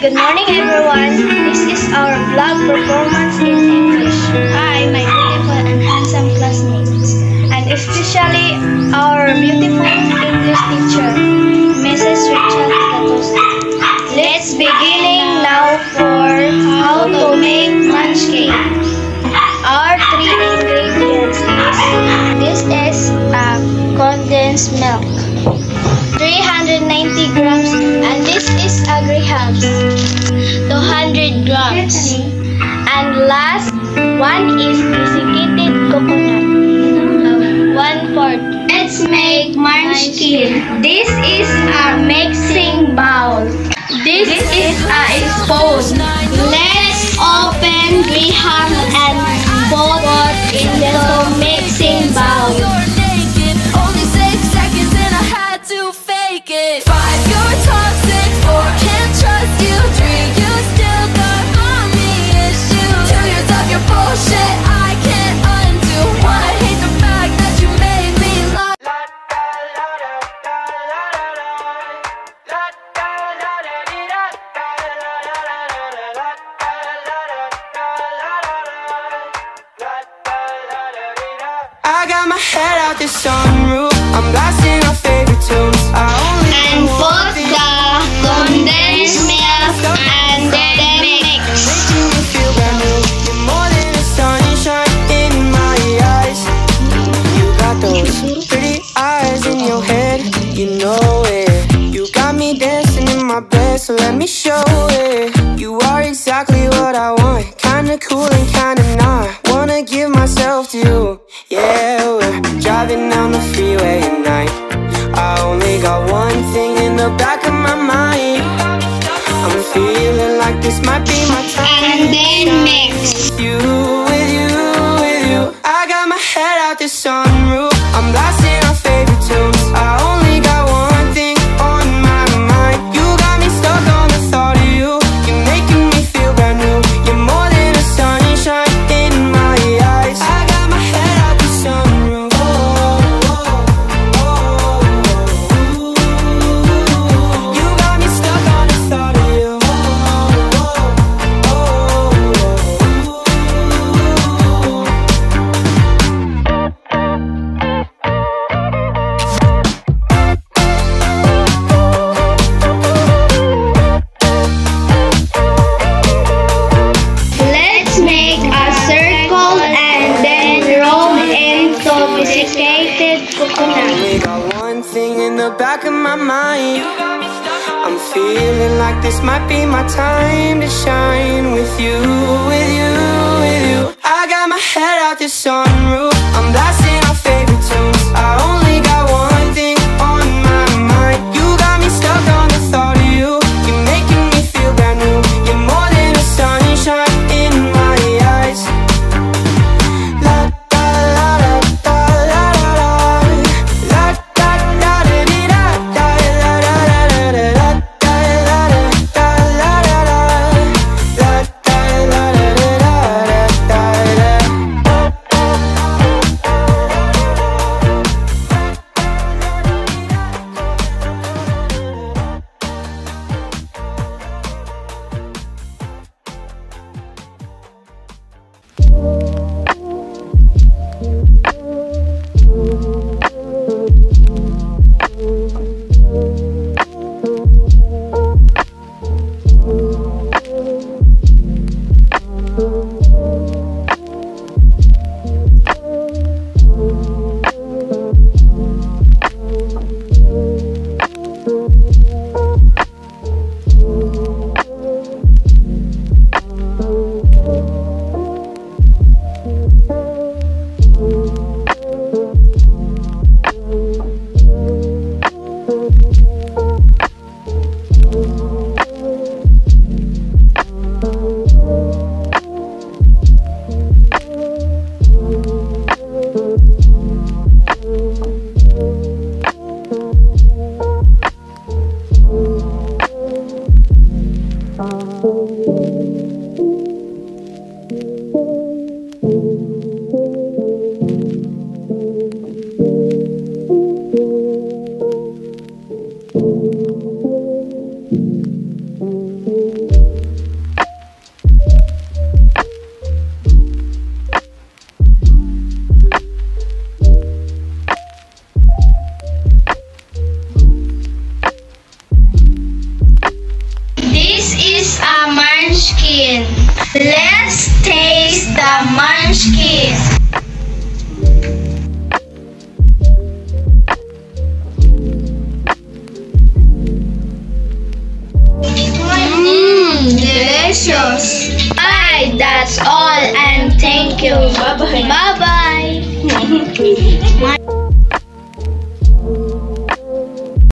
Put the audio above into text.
good morning everyone. This is our vlog performance in English. I, my beautiful and handsome classmates, and especially our beautiful English teacher, Mrs. Rachel Katoski. Let's beginning now for how to make munchkin. Our three ingredients is this is uh, condensed milk. 390 grams last one is desiccated coconut. Uh, one fourth let's make munchkin. this is a head out the sunroof. I'm blasting our favorite tunes. I only and do one put thing. the condensed milk and then mix Making me feel brand new. You're more than the sunshine in my eyes. You got those pretty eyes in your head. You know it. You got me dancing in my bed, so let me show it. You are exactly what I want. Kinda cool and kinda driving down the freeway at night. I only got one thing in the back of my mind. I'm feeling like this might be my time. and then mix you, with you, with you. I got my head out the sunroof. I'm blasting the back of my mind. I'm feeling like this might be my time to shine with you, with you, with you. I got my head out the sunroof. Delicious. Bye, that's all and thank you. Bye-bye. Bye-bye.